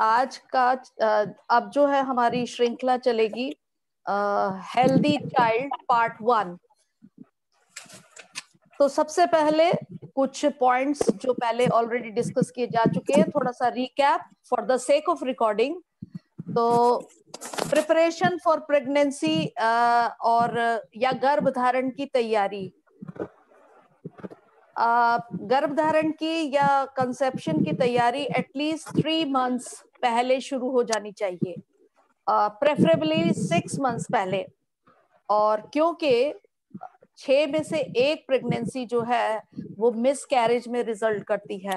आज का अब जो है हमारी श्रृंखला चलेगी हेल्दी चाइल्ड पार्ट वन तो सबसे पहले कुछ पॉइंट्स जो पहले ऑलरेडी डिस्कस किए जा चुके हैं थोड़ा सा recap for the sake of recording तो प्रिपरेशन फॉर प्रेगनेंसी और, या गर्भ धारण की तैयारी। गर्भ धारण की या कंसेप्शन की तैयारी एटलीस्ट थ्री मंथ्स पहले शुरू हो जानी चाहिए। प्रेफरेबली सिक्स मंथ्स पहले। और क्योंकि छह में से एक प्रेगनेंसी जो है, वो मिस कैरेज में रिज़ल्ट करती है।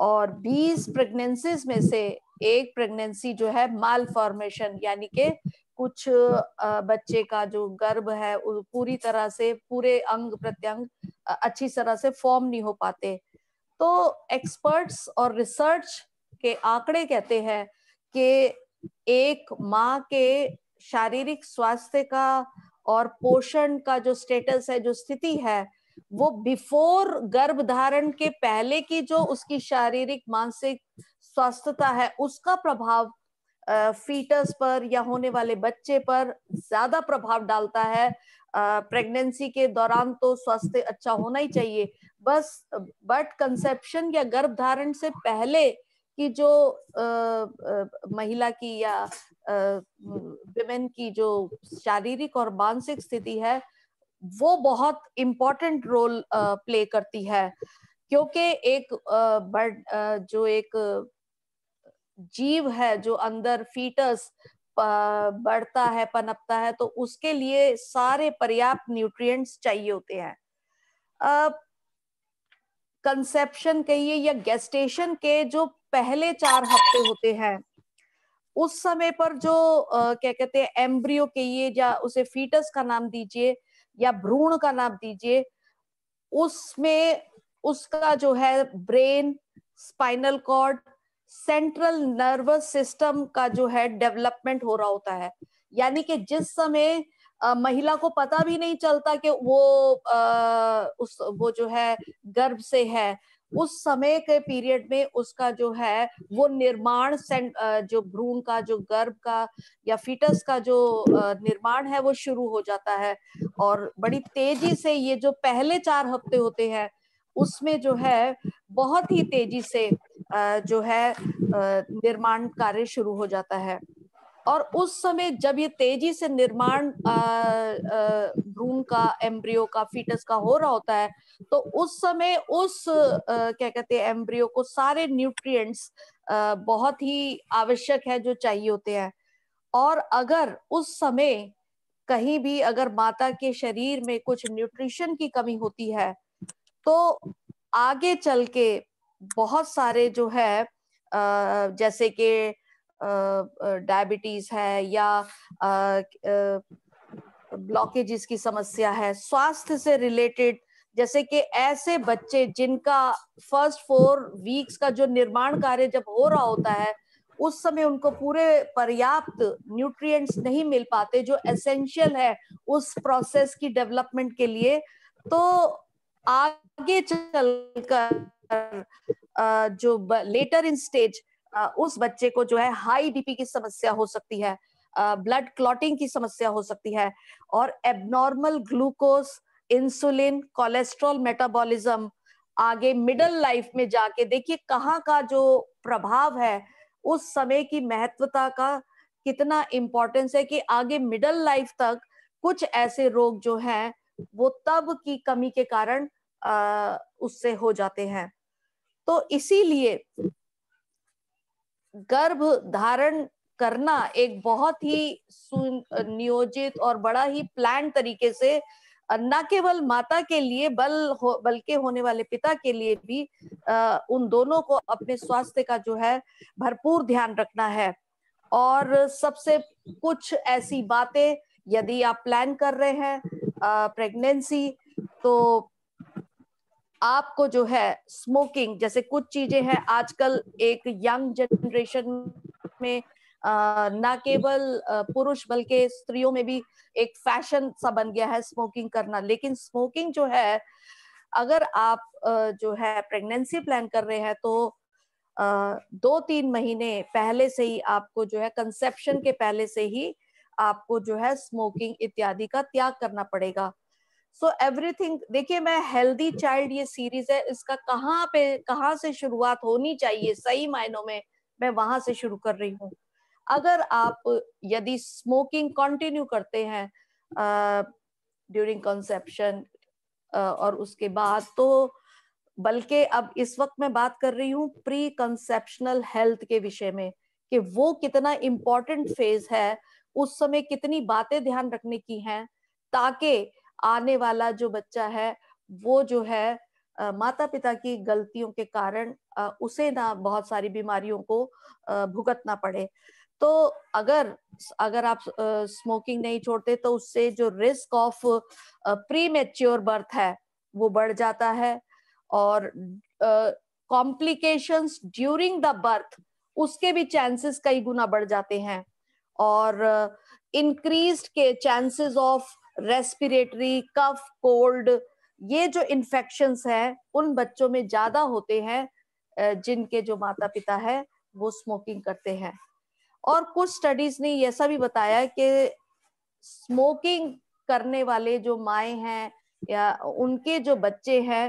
और बीस प्रेगनेंसीज में से एक प्रेगनेंसी जो है माल फॉर्मेशन यानी कि कुछ बच्चे का जो गर्भ है पूरी तरह से, पूरे अंग प्रत्यंग अच्छी तरह से फॉर्म नहीं हो पाते। तो एक्सपर्ट्स और रिसर्च के आंकड़े कहते हैं कि एक माँ के शारीरिक स्वास्थ्य का और पोषण का जो स्टेटस है, जो स्थिति है, वो बिफोर गर्भ धारण के पहले की जो उसकी शारीरिक मानसिक स्वास्थ्यता है, उसका प्रभाव फीटस पर या होने वाले बच्चे पर ज़्यादा प्रभाव डालता है। प्रेगनेंसी के दौरान तो स्वास्थ्य अच्छा होना ही चाहिए। बस बट कंसेप्शन या गर्भ धारण से पहले की जो आ, आ, महिला की या विमेन की जो शारीरिक और मानसिक स्थिति है वो बहुत इम्पोर्टेंट रोल प्ले करती है। क्योंकि एक बड़ जो एक जीव है जो अंदर फीटस बढ़ता है पनपता है तो उसके लिए सारे पर्याप्त न्यूट्रिएंट्स चाहिए होते हैं। कंसेप्शन कहिए या गेस्टेशन के जो पहले चार हफ़्ते होते हैं। उस समय पर जो क्या कहते हैं एम्ब्रियो कहिए या उसे फीटस का नाम दीजिए या भ्रूण का नाम दीजिए उसमें उसका जो है brain spinal cord central nervous system का जो है डेवलपमेंट हो रहा होता है। यानी कि जिस समय महिला को पता भी नहीं चलता कि वो आ, उस वो जो है गर्भ से है उस समय के पीरियड में उसका जो है, वो निर्माण जो भ्रूण का, जो गर्भ का या फीटस का जो निर्माण है, वो शुरू हो जाता है। और बड़ी तेज़ी से ये जो पहले चार हफ़्ते होते हैं, उसमें जो है, बहुत ही तेज़ी से जो है निर्माण कार्य शुरू हो जाता है। और उस समय जब ये तेज़ी से निर्माण भ्रूण का एम्ब्रियो का फीटस का हो रहा होता है तो उस समय उस आ, क्या कहते हैं एम्ब्रियो को सारे न्यूट्रिएंट्स बहुत ही आवश्यक है जो चाहिए होते हैं। और अगर उस समय कहीं भी अगर माता के शरीर में कुछ न्यूट्रिशन की कमी होती है तो आगे चल के बहुत सारे जो है जैसे कि डायबिटीज़ है या ब्लॉकेजेस की समस्या है, स्वास्थ्य से रिलेटेड जैसे कि ऐसे बच्चे जिनका फ़र्स्ट फोर वीक्स का जो निर्माण कार्य जब हो रहा होता है, उस समय उनको पूरे पर्याप्त न्यूट्रिएंट्स नहीं मिल पाते जो एसेंशियल है उस प्रोसेस की डेवलपमेंट के लिए तो आगे चलकर जो लेटर इन स्टेज उस बच्चे को जो है हाई बीपी की समस्या हो सकती है ब्लड क्लॉटिंग की समस्या हो सकती है और abnormal glucose insulin cholesterol metabolism आगे मिडल लाइफ में जाके देखिए कहाँ का जो प्रभाव है उस समय की महत्वता का कितना इंपॉर्टेंस है कि आगे मिडल लाइफ तक कुछ ऐसे रोग जो हैं वो तब की कमी के कारण आ, उससे हो जाते हैं। तो इसीलिए गर्भ धारण करना एक बहुत ही नियोजित और बड़ा ही प्लान तरीके से न केवल माता के लिए बल हो बल्कि होने वाले पिता के लिए भी आ, उन दोनों को अपने स्वास्थ्य का जो है भरपूर ध्यान रखना है। और सबसे कुछ ऐसी बातें यदि आप प्लान कर रहे हैं प्रेगनेंसी तो आपको जो है स्मोकिंग जैसे कुछ चीज़ें हैं आजकल एक यंग जनरेशन में न केवल पुरुष बल्कि स्त्रियों में भी एक फ़ैशन सा बन गया है स्मोकिंग करना। लेकिन स्मोकिंग जो है, अगर आप जो है प्रेगनेंसी प्लान कर रहे हैं तो दो तीन महीने पहले से ही आपको जो है कंसेप्शन के पहले से ही आपको जो है स्मोकिंग इत्यादि का त्याग करना पड़ेगा। सो एवरीथिंग देखिए मैं हेल्दी चाइल्ड ये सीरीज़ है, इसका कहाँ पे, कहाँ से शुरुआत होनी चाहिए सही मायनों में, मैं वहाँ से शुरू कर रही हूँ। अगर आप यदि स्मोकिंग कंटिन्यू करते हैं ड्यूरिंग कंसेप्शन और उसके बाद तो बल्कि अब इस वक्त मैं बात कर रही हूँ प्री कंसेप्शनल हेल्थ के विषय में, कि वो कितना इम्पोर्टेंट फ़ेज़ है, उस समय कितनी बातें ध्यान रखने की हैं, ताकि आने वाला जो बच्चा है, वो जो है माता पिता की गलतियों के कारण उसे ना बहुत सारी बीमारियों को भुगतना पड़े। तो अगर अगर आप स्मोकिंग नहीं छोड़ते तो उससे जो risk of premature birth है, वो बढ़ जाता है और कॉम्प्लिकेशंस ड्यूरिंग द बर्थ उसके भी चांसेस कई गुना बढ़ जाते हैं। और इंक्रीज के chances of respiratory cough cold ये जो इन्फेक्शंस है, उन बच्चों में ज़्यादा होते हैं जिनके जो माता पिता है, वो स्मोकिंग करते हैं। और कुछ स्टडीज़ ने ऐसा भी बताया कि स्मोकिंग करने वाले जो माए हैं या उनके जो बच्चे हैं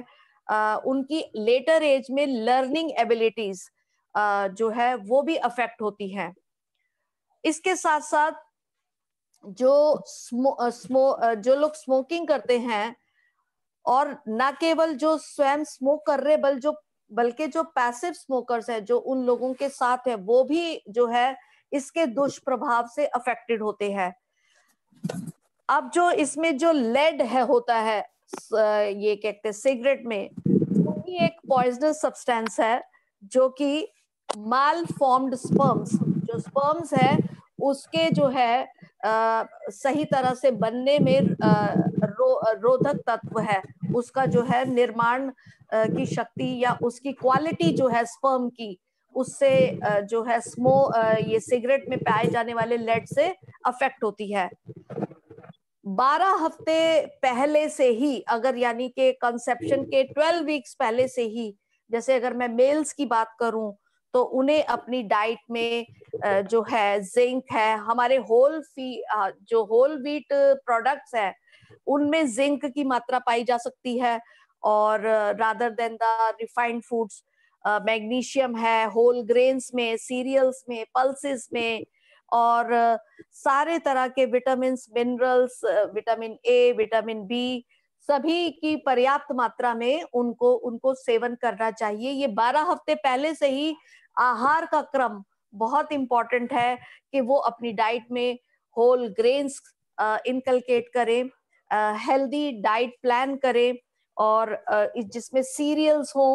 उनकी लेटर एज में लर्निंग एबिलिटीज जो है, वो भी अफेक्ट होती हैं। इसके साथ साथ जो स्मो, स्मो जो लोग स्मोकिंग करते हैं और न केवल जो स्वयं स्मोक कर रहे बल जो बल्कि जो पैसिव स्मोकर्स है जो उन लोगों के साथ है वो भी जो है इसके दुष्प्रभाव से अफेक्टेड होते हैं। अब जो इसमें जो लेड है होता है ये कहते हैं सिगरेट में वो भी एक पॉइजनस सब्सटेंस है जो कि माल फॉर्म्ड स्पर्म्स जो स्पर्म्स है उसके जो है आ, सही तरह से बनने में रो, रोधक तत्व है। उसका जो है निर्माण की शक्ति या उसकी क्वालिटी जो है स्पर्म की उससे जो है स्मो ये सिगरेट में पाए जाने वाले लेड से अफेक्ट होती है। बारह हफ़्ते पहले से ही अगर यानी के कंसेप्शन के ट्वेल्व वीक्स पहले से ही जैसे अगर मैं मेल्स की बात करूँ तो उन्हें अपनी डाइट में जो है जिंक है, हमारे होल फ़ी जो होल व्हीट प्रोडक्ट्स है, उनमें जिंक की मात्रा पाई जा सकती है और rather than the refined foods magnesium है होल ग्रेन्स में सीरियल्स में पल्सेस में और सारे तरह के vitamin minerals vitamin A vitamin B सभी की पर्याप्त मात्रा में उनको उनको सेवन करना चाहिए। ये 12 हफ़्ते पहले से ही आहार का क्रम बहुत इंपॉर्टेंट है कि वो अपनी डाइट में होल ग्रेन्स इनकलकेट करें हेल्दी डाइट प्लान करें और जिसमें सीरियल्स हो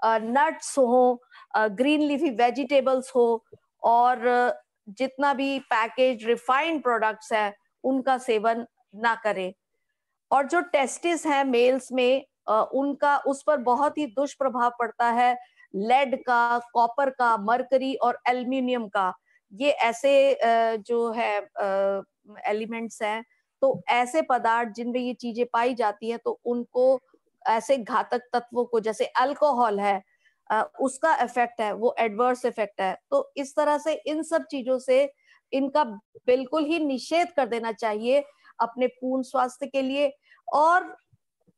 नट्स हो ग्रीन लीफी वेजिटेबल्स हो और जितना भी पैकेज रिफाइंड प्रोडक्ट्स है, उनका सेवन ना करें। और जो टेस्टिस है मेल्स में उनका, उस पर बहुत ही दुष्प्रभाव पड़ता है लेड का कॉपर का मरकरी और एल्यूमिनियम का, ये ऐसे जो है एलिमेंट्स हैं। तो ऐसे पदार्थ जिनमें ये चीज़ें पाई जाती हैं तो उनको ऐसे घातक तत्वों को, जैसे अल्कोहल है उसका इफ़ेक्ट है, वो एडवर्स इफ़ेक्ट है। तो इस तरह से इन सब चीज़ों से इनका बिल्कुल ही निषेध कर देना चाहिए अपने पूर्ण स्वास्थ्य के लिए। और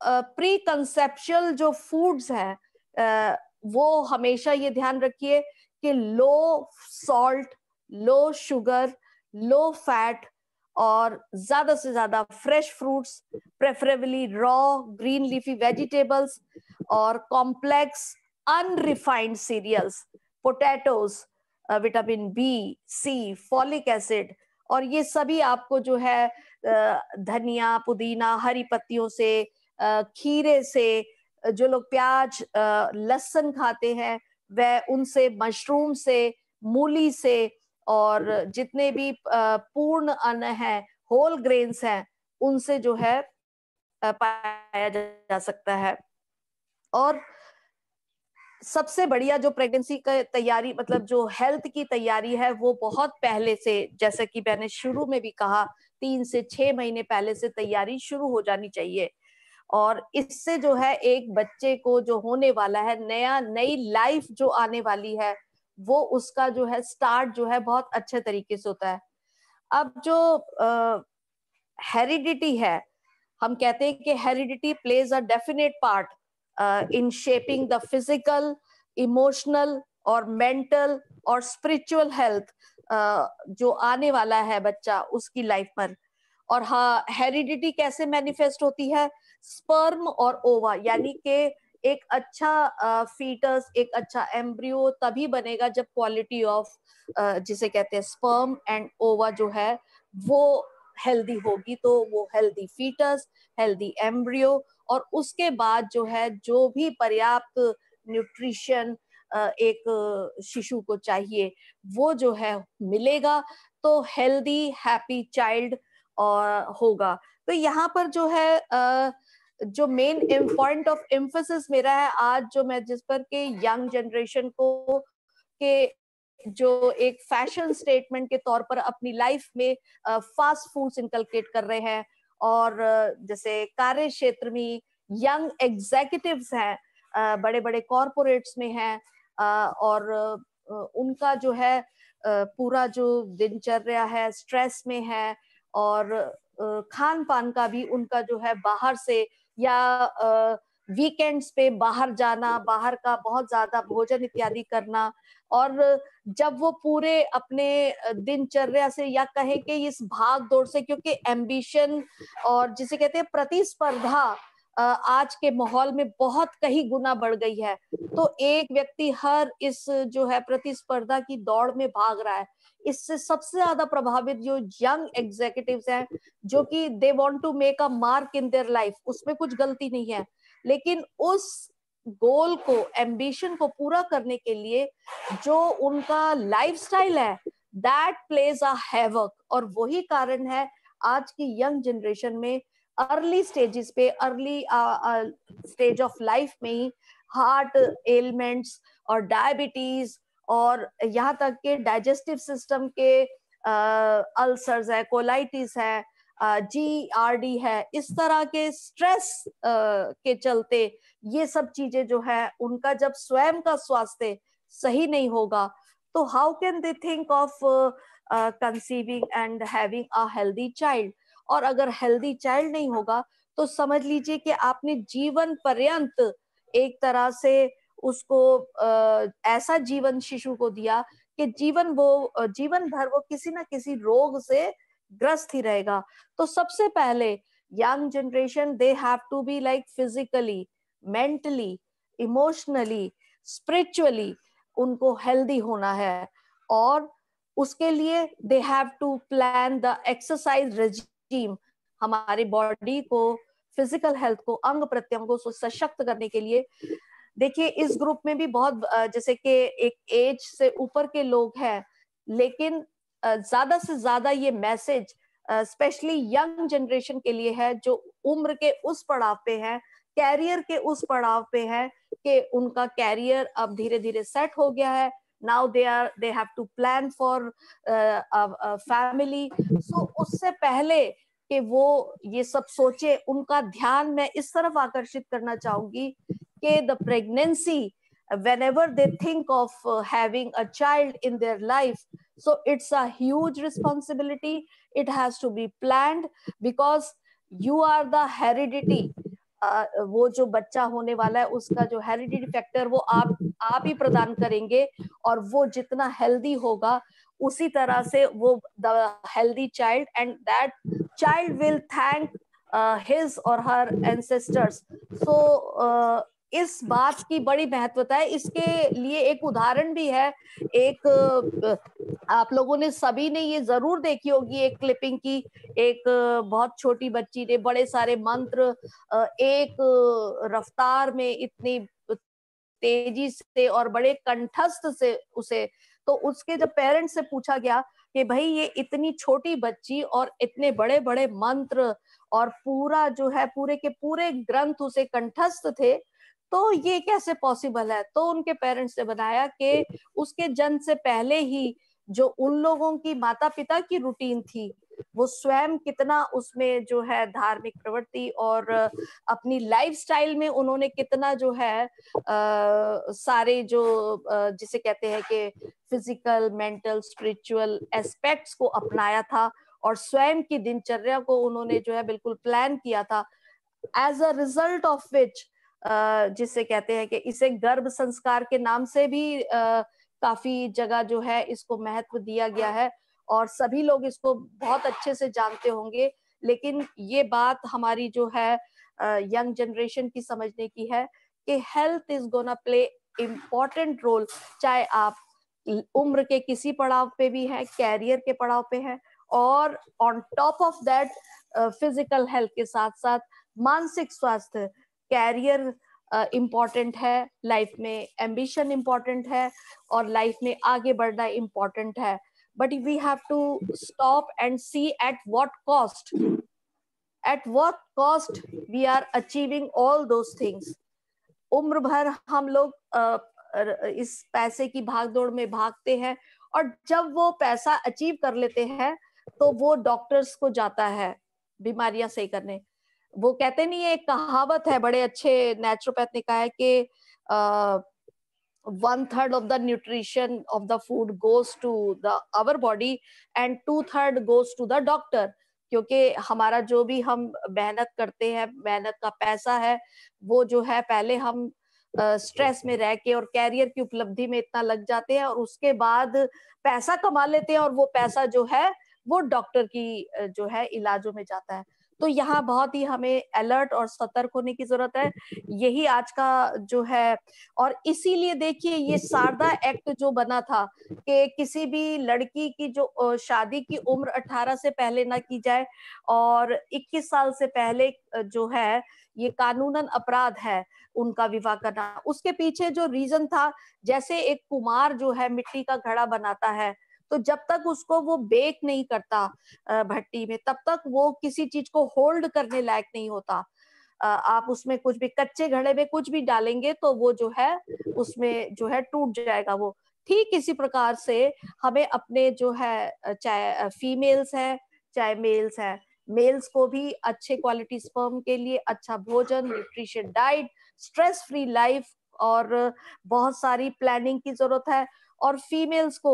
प्री कंसेप्शुअल जो फूड्स हैं वो हमेशा ये ध्यान रखिए कि low salt low sugar low fat और ज़्यादा से ज़्यादा fresh fruits preferably raw green leafy vegetables और complex unrefined cereals potatoes vitamin B C folic acid और ये सभी आपको जो है धनिया, पुदीना, हरी पत्तियों से खीरे से जो लोग प्याज लहसन खाते हैं, वह उनसे, मशरूम से, मूली से और जितने भी पूर्ण अन्न है होल ग्रेन्स हैं, उनसे जो है पाया जा सकता है। और सबसे बढ़िया जो प्रेगनेंसी का तैयारी मतलब जो हेल्थ की तैयारी है, वो बहुत पहले से, जैसे कि मैंने शुरू में भी कहा, तीन से छह महीने पहले से तैयारी शुरू हो जानी चाहिए। और इससे जो है एक बच्चे को जो होने वाला है नया नई लाइफ जो आने वाली है वो उसका जो है स्टार्ट जो है बहुत अच्छे तरीके से होता है। अब जो हेरिडिटी uh, है हम कहते हैं कि heredity plays a definite part in shaping the physical emotional और मेंटल और स्पिरिचुअल हेल्थ जो आने वाला है बच्चा उसकी लाइफ पर। और हाँ हेरिडिटी कैसे मैनिफेस्ट होती है? स्पर्म और ओवा, यानी के एक अच्छा फीटस एक अच्छा एम्ब्रियो तभी बनेगा जब क्वालिटी ऑफ़ जिसे कहते हैं स्पर्म एंड ओवा जो है, वो हेल्दी होगी तो वो हेल्दी फीटस हेल्दी एम्ब्रियो और उसके बाद जो है, जो भी पर्याप्त न्यूट्रिशन एक शिशु को चाहिए, वो जो है मिलेगा तो हेल्दी हैप्पी चाइल्ड होगा। तो यहाँ पर जो है जो मेन पॉइंट ऑफ़ एम्फोसिस मेरा है आज जो मैं जिस पर के यंग जनरेशन को के जो एक फ़ैशन स्टेटमेंट के तौर पर अपनी लाइफ में फास्ट फूड्स इनकलकेट कर रहे हैं और जैसे कार्य क्षेत्र में यंग एग्जीक्यूटिव्स हैं बड़े बड़े कॉरपोरेट्स में हैं और उनका जो है पूरा जो दिनचर्या है स्ट्रेस में है और खान पान का भी उनका जो है बाहर से या वीकेंड्स पे बाहर जाना, बाहर का बहुत ज़्यादा भोजन इत्यादि करना और जब वो पूरे अपने दिनचर्या से या कहे कि इस भाग दौड़ से क्योंकि एम्बिशन और जिसे कहते हैं प्रतिस्पर्धा आज के माहौल में बहुत कहीं गुना बढ़ गई है। तो एक व्यक्ति हर इस जो है प्रतिस्पर्धा की दौड़ में भाग रहा है। इससे सबसे ज़्यादा प्रभावित जो यंग एग्जीक्यूटिव्स हैं, जो कि they want to make a mark in their life उसमें कुछ गलती नहीं है। लेकिन उस गोल को एम्बिशन को पूरा करने के लिए जो उनका लाइफस्टाइल है दैट प्लेज अ हैवक और वही कारण है आज की यंग जनरेशन में अर्ली स्टेजेस पे अर्ली स्टेज ऑफ़ लाइफ में ही हार्ट एलिमेंट्स और डायबिटीज़ और यहाँ तक के डाइजेस्टिव सिस्टम के अल्सर्स है कोलाइटिस है जी आर डी है, इस तरह के स्ट्रेस के चलते ये सब चीज़ें जो है, उनका जब स्वयं का स्वास्थ्य सही नहीं होगा तो how can they think of conceiving and having a healthy child और अगर हेल्दी चाइल्ड नहीं होगा तो समझ लीजिए कि आपने जीवन पर्यंत एक तरह से उसको ऐसा जीवन शिशु को दिया कि जीवन वो जीवन भर वो किसी ना किसी रोग से ग्रस्त ही रहेगा। तो सबसे पहले young generation they have to be like physically mentally emotionally spiritually उनको हेल्दी होना है। और उसके लिए they have to plan the exercise regime हमारी बॉडी को फ़िज़िकल हेल्थ को, अंग प्रत्यंगों को सशक्त करने के लिए, देखिए, इस ग्रुप में भी बहुत जैसे कि एक एज से ऊपर के लोग हैं, लेकिन ज़्यादा से ज़्यादा ये मैसेज स्पेशली यंग जनरेशन के लिए है, जो उम्र के उस पड़ाव पे है कैरियर के उस पड़ाव पे है, कि उनका कैरियर अब धीरे धीरे सेट हो गया है now they are they have to plan for uh, a, a family. कि वो ये सब सोचे उनका ध्यान मैं इस तरफ़ आकर्षित करना चाहूँगी कि the pregnancy whenever they think of having a child in their life so it's a responsibility it has to be plan because you are the heredity uh, वो जो बच्चा होने वाला है उसका जो हेरिडिटी फैक्टर वो आप आप ही प्रदान करेंगे और वो जितना हेल्दी होगा उसी तरह से वो the healthy child and that child will thank his और हर एंसेस्टर्स सो इस बात की बड़ी महत्वता है। इसके लिए एक उदाहरण भी है। एक आप लोगों ने सभी ने ये ज़रूर देखी होगी एक क्लिपिंग की। एक, बहुत छोटी बच्ची ने बड़े सारे मंत्र एक रफ्तार में इतनी तेज़ी से और बड़े कंठस्थ से उसे तो उसके जब पेरेंट्स से पूछा गया कि भाई ये इतनी छोटी बच्ची और इतने बड़े बड़े मंत्र और पूरा जो है, पूरे के पूरे ग्रंथ उसे कंठस्थ थे तो ये कैसे पॉसिबल है? तो उनके पेरेंट्स ने बताया कि उसके जन्म से पहले ही जो उन लोगों की माता पिता की रूटीन थी वो स्वयं कितना उसमें जो है धार्मिक प्रवृत्ति और अपनी लाइफस्टाइल में उन्होंने कितना जो है आ, सारे जो जिसे कहते हैं कि फ़िज़िकल मेंटल स्पिरिचुअल एस्पेक्ट्स को अपनाया था और स्वयं की दिनचर्या को उन्होंने जो है बिल्कुल प्लान किया था। As a result of which जिसे कहते हैं कि इसे गर्भ संस्कार के नाम से भी काफ़ी जगह जो है इसको महत्व दिया गया है और सभी लोग इसको बहुत अच्छे से जानते होंगे। लेकिन ये बात हमारी जो है यंग जनरेशन की समझने की है कि health is gonna play important role, चाहे आप उम्र के किसी पड़ाव पे भी है, कैरियर के पड़ाव पे है और on top of that physical health के साथ साथ मानसिक स्वास्थ्य कैरियर इंपॉर्टेंट uh, है लाइफ में एम्बिशन इंपॉर्टेंट है और लाइफ में आगे बढ़ना इंपॉर्टेंट है. But we have to stop and see at what cost at what cost we are achieving all those things उम्र भर हम लोग uh, इस पैसे की भागदौड़ में भागते हैं और जब वो पैसा अचीव कर लेते हैं तो वो डॉक्टर्स को जाता है बीमारियाँ सही करने। वो कहते नहीं है, एक कहावत है, बड़े अच्छे नेचुरोपैथ ने कहा है कि one third of the nutrition of the food goes to the our body and two third goes to the doctor क्योंकि हमारा जो भी हम मेहनत करते हैं, मेहनत का पैसा है, वो जो है पहले हम स्ट्रेस में रह के और कैरियर की उपलब्धि में इतना लग जाते हैं और उसके बाद पैसा कमा लेते हैं और वो पैसा जो है, वो डॉक्टर की जो है इलाजों में जाता है। तो यहाँ बहुत ही हमें अलर्ट और सतर्क होने की ज़रूरत है। यही आज का जो है, और इसीलिए देखिए ये शारदा एक्ट जो बना था कि किसी भी लड़की की जो शादी की उम्र 18 से पहले ना की जाए और 21 साल से पहले जो है, ये कानूनन अपराध है उनका विवाह करना। उसके पीछे जो रीजन था, जैसे एक कुमार जो है मिट्टी का घड़ा बनाता है तो जब तक उसको वो बेक नहीं करता भट्टी में, तब तक वो किसी चीज़ को होल्ड करने लायक नहीं होता। आप उसमें कुछ भी कच्चे घड़े में कुछ भी डालेंगे तो वो जो है, उसमें जो है टूट जाएगा वो। ठीक इसी प्रकार से हमें अपने जो है चाहे फीमेल्स है, चाहे मेल्स है मेल्स को भी अच्छे क्वालिटी स्पर्म के लिए अच्छा भोजन nutrition diet stress free life और बहुत सारी प्लानिंग की ज़रूरत है। और फीमेल्स को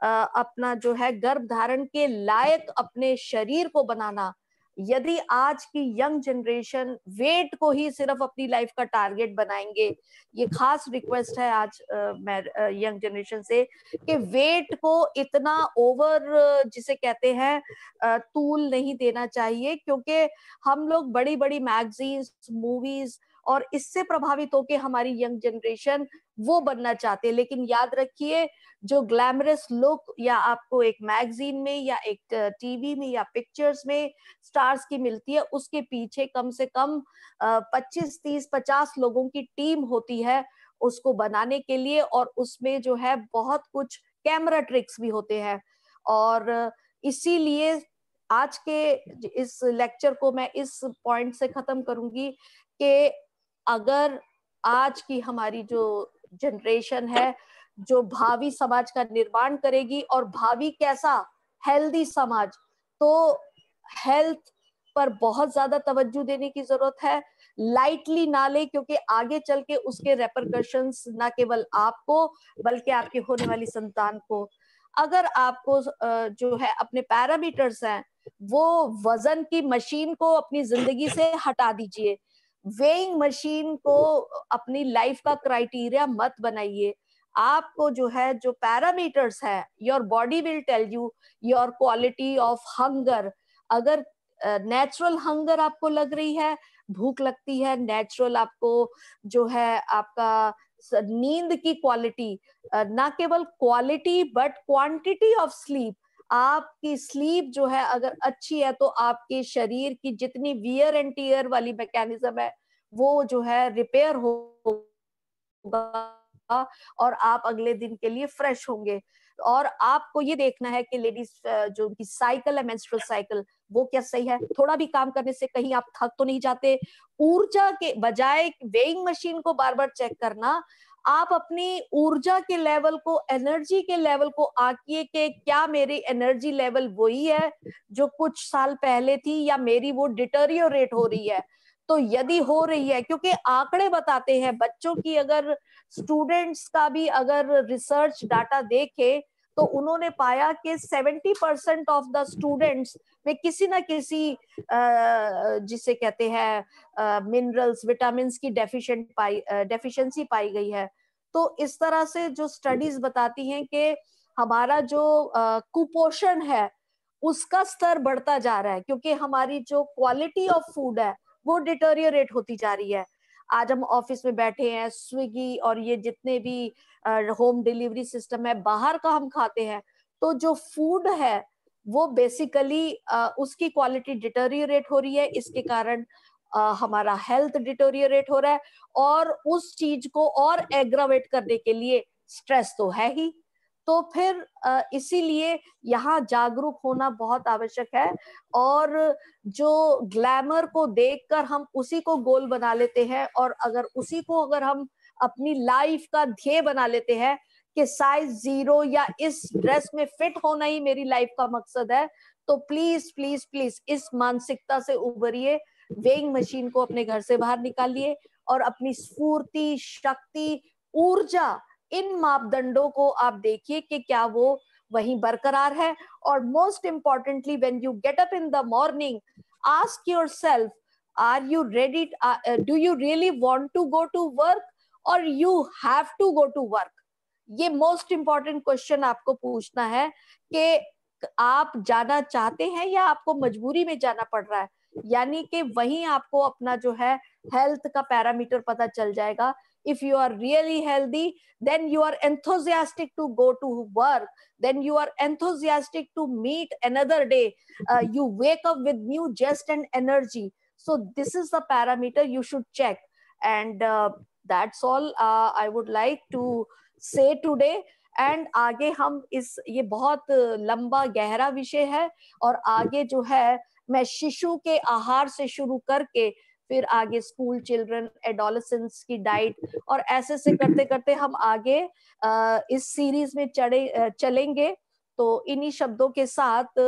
अपना जो है गर्भ धारण के लायक अपने शरीर को बनाना। यदि आज की यंग जनरेशन वेट को ही सिर्फ़ अपनी लाइफ का टारगेट बनाएँगे, ये खास रिक्वेस्ट है आज मैं यंग जनरेशन से कि वेट को इतना ओवर, जिसे कहते हैं तूल नहीं देना चाहिए, क्योंकि हम लोग बड़ी बड़ी मैगजीन्स, मूवीज़ और इससे प्रभावित होकर हमारी यंग जनरेशन वो बनना चाहते हैं। लेकिन याद रखिए, जो ग्लैमरस लुक या आपको एक मैगजीन में या एक टीवी में या पिक्चर्स में स्टार्स की मिलती है, उसके पीछे कम से कम पच्चीस, तीस, पचास लोगों की टीम होती है उसको बनाने के लिए और उसमें जो है बहुत कुछ कैमरा ट्रिक्स भी होते हैं। और इसीलिए आज के इस लेक्चर को मैं इस पॉइंट से खत्म करूँगी कि अगर आज की हमारी जो जनरेशन है, जो भावी समाज का निर्माण करेगी और भावी कैसा हेल्दी समाज। तो हेल्थ पर बहुत ज़्यादा तवज्जो देने की ज़रूरत है। लाइटली ना ले, क्योंकि आगे चल के उसके रेपरकशंस ना केवल आपको, बल्कि आपके होने वाली संतान को। अगर आपको जो है, अपने पैरामीटर्स हैं, वो वज़न की मशीन को अपनी ज़िंदगी से हटा दीजिए। वेइंग मशीन को अपनी लाइफ का क्राइटेरिया मत बनाइए। आपको जो है, जो पैरामीटर्स है your body will tell you your quality of hunger अगर नेचुरल हंगर आपको लग रही है, भूख लगती है नेचुरल आपको जो है, आपका नींद की क्वालिटी ना केवल quality but quantity of sleep आपकी स्लीप जो है अगर अच्छी है तो आपके शरीर की जितनी वियर एंड टीयर वाली मैकेनिज्म है, वो जो है रिपेयर होगा और आप अगले दिन के लिए फ्रेश होंगे। और आपको ये देखना है कि लेडीज़ जो उनकी साइकिल है मेंस्ट्रुअल साइकिल वो क्या सही है? थोड़ा भी काम करने से कहीं आप थक तो नहीं जाते। ऊर्जा के बजाय वेइंग मशीन को बार बार चेक करना आप अपनी ऊर्जा के लेवल को एनर्जी के लेवल को आकिए कि क्या मेरी एनर्जी लेवल वही है जो कुछ साल पहले थी या मेरी वो डिटेरियोरेट हो रही है? तो यदि हो रही है, क्योंकि आंकड़े बताते हैं, बच्चों की अगर स्टूडेंट्स का भी अगर रिसर्च डाटा देखे तो उन्होंने पाया कि 70 परसेंट ऑफ़ द स्टूडेंट्स में किसी ना किसी जिसे कहते हैं मिनरल्स विटामिन की डेफिशिएंट पाई डेफिशिएंसी पाई गई है। तो इस तरह से जो स्टडीज़ बताती हैं कि हमारा जो कुपोषण है, उसका स्तर बढ़ता जा रहा है, क्योंकि हमारी जो क्वालिटी ऑफ़ फ़ूड है, वो डिटोरियोरेट होती जा रही है। आज हम ऑफ़िस में बैठे हैं, स्विगी और ये जितने भी होम डिलीवरी सिस्टम है, बाहर का हम खाते हैं तो जो फ़ूड है, वो बेसिकली उसकी क्वालिटी डिटोरियोरेट हो रही है, इसके कारण हमारा हेल्थ डिटोरियोरेट हो रहा है और उस चीज़ को और एग्रावेट करने के लिए स्ट्रेस तो है ही। तो फिर इसीलिए यहाँ जागरूक होना बहुत आवश्यक है और जो ग्लैमर को देखकर हम उसी को गोल बना लेते हैं और अगर उसी को अगर हम अपनी लाइफ का ध्येय बना लेते हैं कि साइज़ ज़ीरो या इस ड्रेस में फिट होना ही मेरी लाइफ का मकसद है तो प्लीज़ प्लीज़ प्लीज़ इस मानसिकता से उभरिए वेइंग मशीन को अपने घर से बाहर निकालिए और अपनी स्फूर्ति, शक्ति, ऊर्जा इन मापदंडों को आप देखिए कि क्या वो वहीं बरकरार है। और most importantly when you get up in the morning ask yourself are you ready do you really want to go to work और you have to go to work ये मोस्ट इंपॉर्टेंट क्वेश्चन आपको पूछना है कि आप जाना चाहते हैं या आपको मजबूरी में जाना पड़ रहा है? यानी कि वहीं आपको अपना जो है हेल्थ का पैरामीटर पता चल जाएगा if you are really healthy then you are enthusiastic to go to work then you are enthusiastic to meet another day uh, you wake up with new zest and energy so this is the parameter you should check and uh, that's all uh, i would like to say today and आगे हम इस ये बहुत लंबा गहरा विषय है और आगे जो है मैं शिशु के आहार से शुरू करके फिर आगे स्कूल चिल्ड्रन एडोलसेंस की डाइट और ऐसे से करते करते हम आगे इस सीरीज़ में चढ़े चलेंगे। तो इन्हीं शब्दों के साथ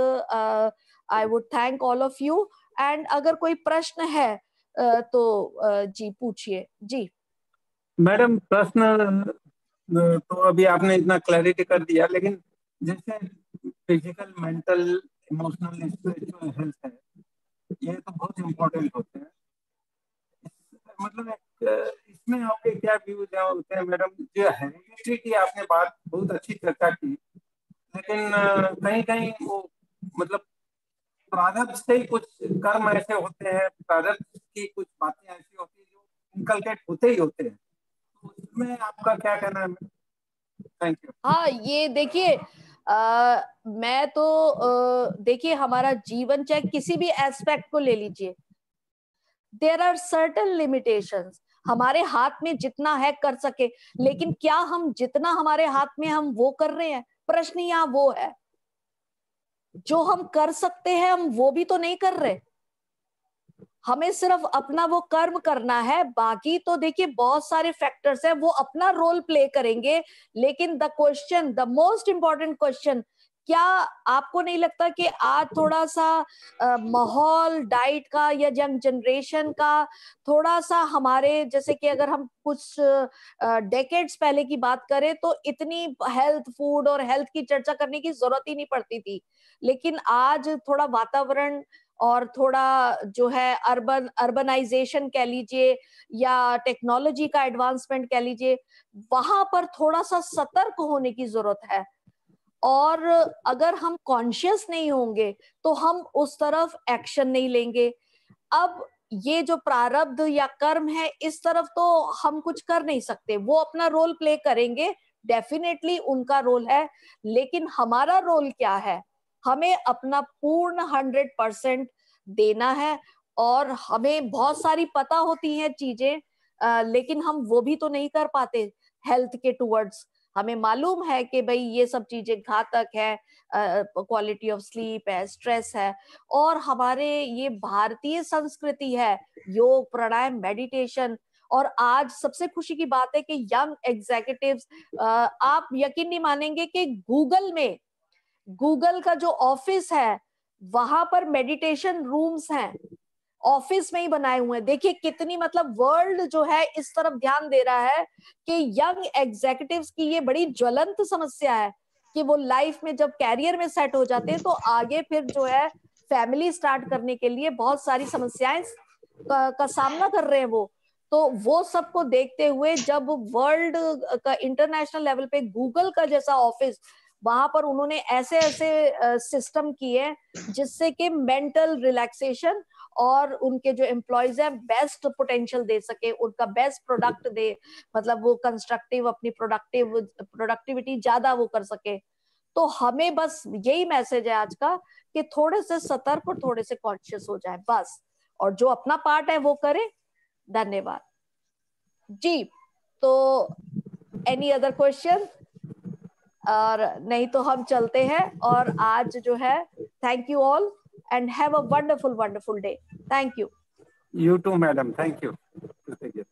I would thank all of you and अगर कोई प्रश्न है तो जी पूछिए। जी। मैडम, प्रश्न तो अभी आपने इतना क्लैरिटी कर दिया, लेकिन जैसे physical mental emotional spiritual health है, ये तो बहुत इम्पोर्टेंट होते हैं। मतलब इसमें आपके क्या व्यूज़ होते हैं मैडम जो हेरिडिटी की आपने बात बहुत अच्छी चर्चा की, लेकिन कहीं कहीं वो मतलब प्रारब्ध से ही कुछ कर्म ऐसे होते हैं, प्रारब्ध की कुछ बातें ऐसी होती है जो इनकलकेट होते ही होते हैं। तो उसमें आपका क्या कहना है? थैंक यू हाँ ये देखिए मैं तो देखिए हमारा जीवन चाहे किसी भी एस्पेक्ट को ले लीजिए देर आर सर्टन लिमिटेशन हमारे हाथ में जितना है कर सके, लेकिन क्या हम जितना हमारे हाथ में हम वो कर रहे हैं? प्रश्न यहाँ वो है। जो हम कर सकते हैं, हम वो भी तो नहीं कर रहे। हमें सिर्फ़ अपना वो कर्म करना है, बाकी तो देखिए बहुत सारे फैक्टर्स हैं, वो अपना रोल प्ले करेंगे, लेकिन the question the most important question क्या आपको नहीं लगता कि आज थोड़ा सा माहौल डाइट का या यंग जनरेशन का थोड़ा सा हमारे, जैसे कि अगर हम कुछ डेकेड्स पहले की बात करें तो इतनी हेल्थ फ़ूड और हेल्थ की चर्चा करने की ज़रूरत ही नहीं पड़ती थी। लेकिन आज थोड़ा वातावरण और थोड़ा जो है अर्बन अर्बनाइजेशन कह लीजिए या टेक्नोलॉजी का एडवांसमेंट कह लीजिए, वहाँ पर थोड़ा सा सतर्क होने की ज़रूरत है। और अगर हम कॉन्शियस नहीं होंगे तो हम उस तरफ़ एक्शन नहीं लेंगे। अब ये जो प्रारब्ध या कर्म है, इस तरफ़ तो हम कुछ कर नहीं सकते। वो अपना रोल प्ले करेंगे डेफिनेटली उनका रोल है, लेकिन हमारा रोल क्या है? हमें अपना पूर्ण हंड्रेड परसेंट देना है और हमें बहुत सारी पता होती हैं चीज़ें लेकिन हम वो भी तो नहीं कर पाते हेल्थ के टूवर्ड्स हमें मालूम है कि भाई ये सब चीज़ें घातक है क्वालिटी ऑफ़ स्लीप है स्ट्रेस है और हमारे ये भारतीय संस्कृति है, योग, प्राणायाम मेडिटेशन और आज सबसे खुशी की बात है कि यंग एग्जीक्यूटिव्स आप यकीन नहीं मानेंगे कि गूगल में गूगल का जो ऑफ़िस है, वहाँ पर मेडिटेशन रूम्स हैं। ऑफ़िस में ही बनाए हुए हैं। देखिए कितनी मतलब वर्ल्ड जो है इस तरफ़ ध्यान दे रहा है कि यंग एग्जीक्यूटिव्स की ये बड़ी ज्वलंत समस्या है कि वो लाइफ में जब कैरियर में सेट हो जाते हैं तो आगे फिर जो है फैमिली स्टार्ट करने के लिए बहुत सारी समस्याएँ का, का सामना कर रहे हैं वो। तो वो सबको देखते हुए जब वर्ल्ड का इंटरनेशनल लेवल पे गूगल का जैसा ऑफ़िस वहाँ पर उन्होंने ऐसे ऐसे सिस्टम किए जिससे कि मेंटल रिलैक्सेशन और उनके जो एम्प्लॉयज़ है बेस्ट पोटेंशियल दे सके, उनका बेस्ट प्रोडक्ट दे मतलब वो कंस्ट्रक्टिव अपनी प्रोडक्टिव प्रोडक्टिविटी ज़्यादा वो कर सके। तो हमें बस यही मैसेज है आज का कि थोड़े से सतर्क और थोड़े से कॉन्शियस हो जाए, बस। और जो अपना पार्ट है, वो करे। धन्यवाद। जी तो एनी अदर क्वेश्चन और नहीं तो हम चलते हैं। और आज जो है thank you all and have a wonderful wonderful day. Thank you. You too, madam. Thank you. Thank you.